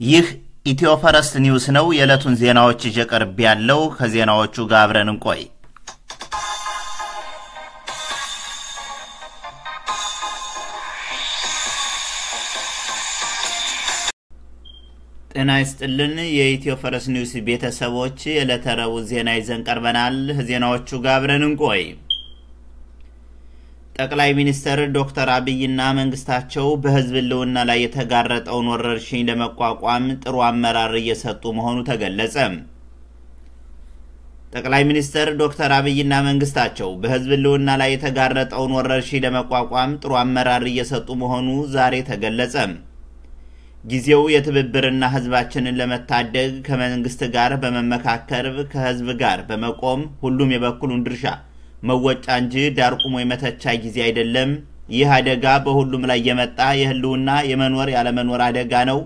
ይህ Ethio First News ነው። የዕለቱን ዜናዎች ይዤ ቀርቤያለሁ ከዜናዎቹ ጋር አብረን እንቆይ። ጤና ይስጥልን የ Ethio First News ቤተሰቦች፣ የዕለተ ረቡዕ ዜና ይዘን ቀርበናል። ዜናዎቹ ጋር አብረን እንቆይ። ጠቅላይ ሚኒስትር ዶክተር አብይና መንግስታቸው በህዝብ ህልውና ላይ የተጋረጠውን ወረርሽኝ ለመቋቋም ጥሩ አመራር እየሰጡ መሆኑ ተገለጸ። ጠቅላይ ሚኒስትር ዶክተር አብይና መንግስታቸው በህዝብ ህልውና ላይ የተጋረጠውን ወረርሽኝ ለመቋቋም ጥሩ አመራር እየሰጡ መሆኑ ዛሬ ተገለጸ። ጊዜው የትብብርና ህዝባችንን ለመታደግ ከመንግስት ጋር በመመካከር ከህዝብ ጋር በመቆም ሁሉም የበኩሉን ድርሻ መወጫ እንጂ ዳር ቁሞ የመተቻ ጊዜ አይደለም። ይህ አደጋ በሁሉም ላይ የመጣ የህልውና የመኖር ያለመኖር አደጋ ነው።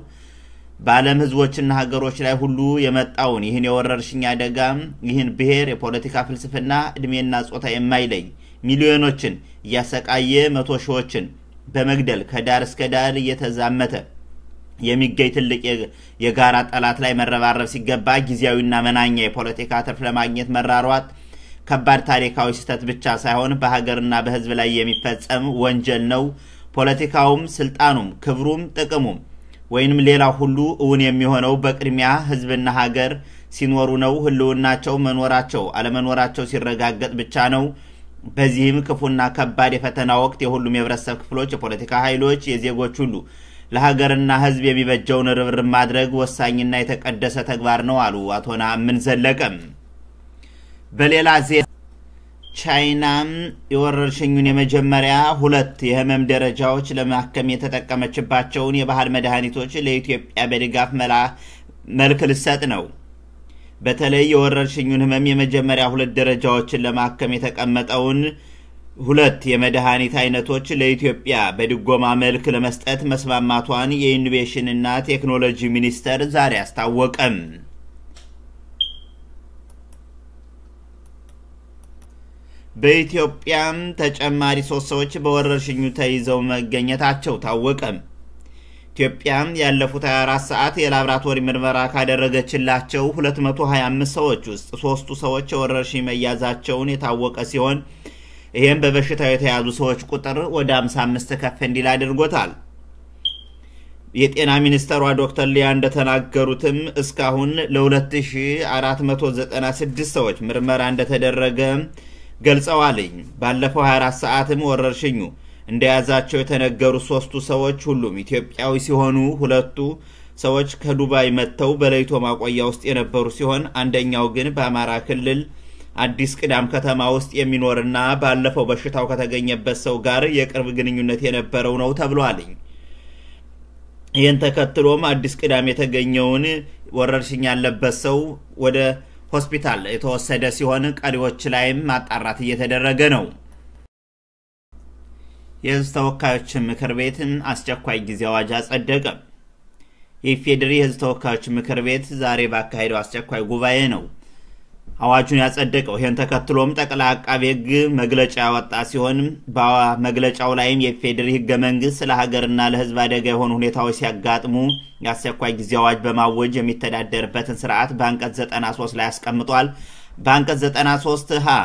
በዓለም ህዝቦችና ሀገሮች ላይ ሁሉ የመጣውን ይህን የወረርሽኝ አደጋ ይህን ብሔር፣ የፖለቲካ ፍልስፍና፣ እድሜና ጾታ የማይለይ ሚሊዮኖችን እያሰቃየ መቶ ሺዎችን በመግደል ከዳር እስከ ዳር እየተዛመተ የሚገኝ ትልቅ የጋራ ጠላት ላይ መረባረብ ሲገባ ጊዜያዊና መናኛ የፖለቲካ ትርፍ ለማግኘት መራሯት ከባድ ታሪካዊ ስህተት ብቻ ሳይሆን በሀገርና በህዝብ ላይ የሚፈጸም ወንጀል ነው። ፖለቲካውም፣ ስልጣኑም፣ ክብሩም፣ ጥቅሙም ወይንም ሌላው ሁሉ እውን የሚሆነው በቅድሚያ ህዝብና ሀገር ሲኖሩ ነው። ህልውናቸው መኖራቸው አለመኖራቸው ሲረጋገጥ ብቻ ነው። በዚህም ክፉና ከባድ የፈተና ወቅት የሁሉም የህብረተሰብ ክፍሎች፣ የፖለቲካ ኃይሎች፣ የዜጎች ሁሉ ለሀገርና ህዝብ የሚበጀውን ርብርብ ማድረግ ወሳኝና የተቀደሰ ተግባር ነው አሉ አቶ ነአምን ዘለቀም። በሌላ ዜና ቻይናም የወረርሽኙን የመጀመሪያ ሁለት የህመም ደረጃዎች ለማከም የተጠቀመችባቸውን የባህል መድኃኒቶች ለኢትዮጵያ በድጋፍ መልክ ልሰጥ ነው። በተለይ የወረርሽኙን ህመም የመጀመሪያ ሁለት ደረጃዎችን ለማከም የተቀመጠውን ሁለት የመድኃኒት አይነቶች ለኢትዮጵያ በድጎማ መልክ ለመስጠት መስማማቷን የኢኖቬሽንና ቴክኖሎጂ ሚኒስቴር ዛሬ አስታወቀም። በኢትዮጵያም ተጨማሪ ሶስት ሰዎች በወረርሽኙ ተይዘው መገኘታቸው ታወቀ። ኢትዮጵያም ያለፉት 24 ሰዓት የላብራቶሪ ምርመራ ካደረገችላቸው 225 ሰዎች ውስጥ ሶስቱ ሰዎች የወረርሽኝ መያዛቸውን የታወቀ ሲሆን ይህም በበሽታው የተያዙ ሰዎች ቁጥር ወደ 55 ከፍ እንዲል አድርጎታል። የጤና ሚኒስትሯ ዶክተር ሊያ እንደተናገሩትም እስካሁን ለ2496 ሰዎች ምርመራ እንደተደረገ ገልጸዋልኝ። ባለፈው 24 ሰዓትም ወረርሽኙ እንደያዛቸው የተነገሩ ሶስቱ ሰዎች ሁሉም ኢትዮጵያዊ ሲሆኑ ሁለቱ ሰዎች ከዱባይ መጥተው በለይቶ ማቆያ ውስጥ የነበሩ ሲሆን አንደኛው ግን በአማራ ክልል አዲስ ቅዳም ከተማ ውስጥ የሚኖርና ባለፈው በሽታው ከተገኘበት ሰው ጋር የቅርብ ግንኙነት የነበረው ነው ተብሏልኝ። ይህን ተከትሎም አዲስ ቅዳም የተገኘውን ወረርሽኝ ያለበት ሰው ወደ ሆስፒታል የተወሰደ ሲሆን ቀሪዎች ላይም ማጣራት እየተደረገ ነው። የሕዝብ ተወካዮች ምክር ቤት አስቸኳይ ጊዜ አዋጅ አጸደቀ። የኢፌዴሪ የሕዝብ ተወካዮች ምክር ቤት ዛሬ ባካሄደው አስቸኳይ ጉባኤ ነው አዋጁን ያጸደቀው። ይህን ተከትሎም ጠቅላይ አቃቤ ሕግ መግለጫ ያወጣ ሲሆን በመግለጫው ላይም የኢፌዴሪ ሕገ መንግስት ለሀገርና ለሕዝብ አደጋ የሆኑ ሁኔታዎች ሲያጋጥሙ የአስቸኳይ ጊዜ አዋጅ በማወጅ የሚተዳደርበትን ስርዓት በአንቀጽ 93 ላይ አስቀምጧል። በአንቀጽ 93 ሀ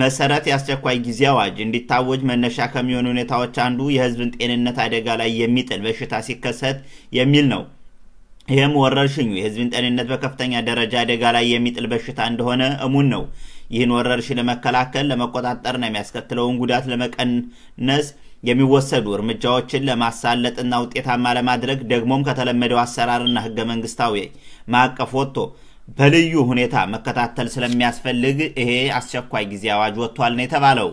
መሰረት የአስቸኳይ ጊዜ አዋጅ እንዲታወጅ መነሻ ከሚሆኑ ሁኔታዎች አንዱ የሕዝብን ጤንነት አደጋ ላይ የሚጥል በሽታ ሲከሰት የሚል ነው። ይህም ወረርሽኙ የህዝብን ጤንነት በከፍተኛ ደረጃ አደጋ ላይ የሚጥል በሽታ እንደሆነ እሙን ነው። ይህን ወረርሽኝ ለመከላከል ለመቆጣጠርና የሚያስከትለውን ጉዳት ለመቀነስ የሚወሰዱ እርምጃዎችን ለማሳለጥና ውጤታማ ለማድረግ ደግሞም ከተለመደው አሰራርና ህገ መንግስታዊ ማዕቀፍ ወጥቶ በልዩ ሁኔታ መከታተል ስለሚያስፈልግ ይሄ አስቸኳይ ጊዜ አዋጅ ወጥቷል ነው የተባለው።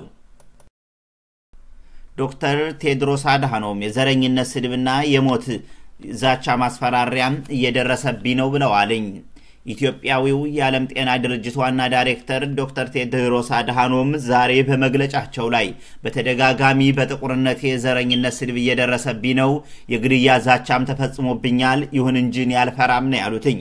ዶክተር ቴድሮስ አድሃኖም የዘረኝነት ስድብና የሞት ዛቻ ማስፈራሪያም እየደረሰብኝ ነው ብለዋልኝ። ኢትዮጵያዊው የዓለም ጤና ድርጅት ዋና ዳይሬክተር ዶክተር ቴድሮስ አድሃኖም ዛሬ በመግለጫቸው ላይ በተደጋጋሚ በጥቁርነት የዘረኝነት ስድብ እየደረሰብኝ ነው፣ የግድያ ዛቻም ተፈጽሞብኛል፣ ይሁን እንጂ እኔ አልፈራም ነው ያሉትኝ።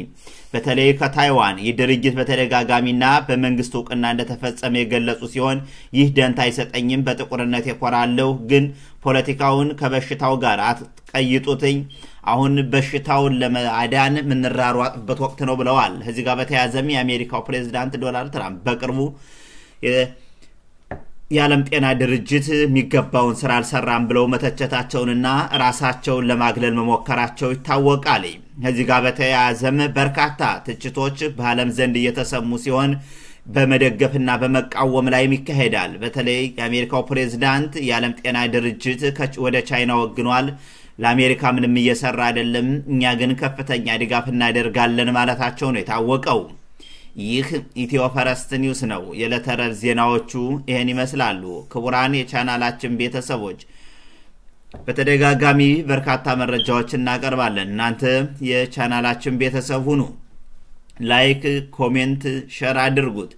በተለይ ከታይዋን ይህ ድርጊት በተደጋጋሚና በመንግስት እውቅና እንደተፈጸመ የገለጹ ሲሆን ይህ ደንታ አይሰጠኝም፣ በጥቁርነት የኮራለሁ፣ ግን ፖለቲካውን ከበሽታው ጋር አትቀይጡትኝ፣ አሁን በሽታውን ለማዳን የምንራሯጥበት ወቅት ነው ብለዋል። ከዚህ ጋር በተያያዘም የአሜሪካው ፕሬዚዳንት ዶናልድ ትራምፕ በቅርቡ የዓለም ጤና ድርጅት የሚገባውን ስራ አልሰራም ብለው መተቸታቸውንና ራሳቸውን ለማግለል መሞከራቸው ይታወቃል። ከዚህ ጋር በተያያዘም በርካታ ትችቶች በዓለም ዘንድ እየተሰሙ ሲሆን በመደገፍና በመቃወም ላይም ይካሄዳል። በተለይ የአሜሪካው ፕሬዝዳንት የዓለም ጤና ድርጅት ወደ ቻይና ወግኗል፣ ለአሜሪካ ምንም እየሰራ አይደለም፣ እኛ ግን ከፍተኛ ድጋፍ እናደርጋለን ማለታቸው ነው የታወቀው። ይህ Ethio First News ነው። የዕለተ ዜናዎቹ ይህን ይመስላሉ። ክቡራን የቻናላችን ቤተሰቦች በተደጋጋሚ በርካታ መረጃዎች እናቀርባለን። እናንተ የቻናላችን ቤተሰብ ሁኑ። like፣ comment፣ share አድርጉት።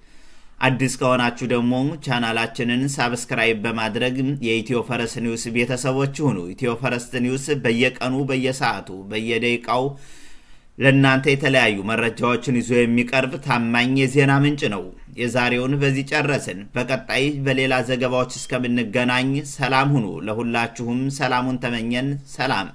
አዲስ ከሆናችሁ ደግሞ ቻናላችንን subscribe በማድረግ የ Ethio First News ቤተሰቦች ሁኑ። Ethio First News በየቀኑ በየሰዓቱ በየደቂቃው ለእናንተ የተለያዩ መረጃዎችን ይዞ የሚቀርብ ታማኝ የዜና ምንጭ ነው። የዛሬውን በዚህ ጨረስን። በቀጣይ በሌላ ዘገባዎች እስከምንገናኝ ሰላም ሁኑ። ለሁላችሁም ሰላሙን ተመኘን። ሰላም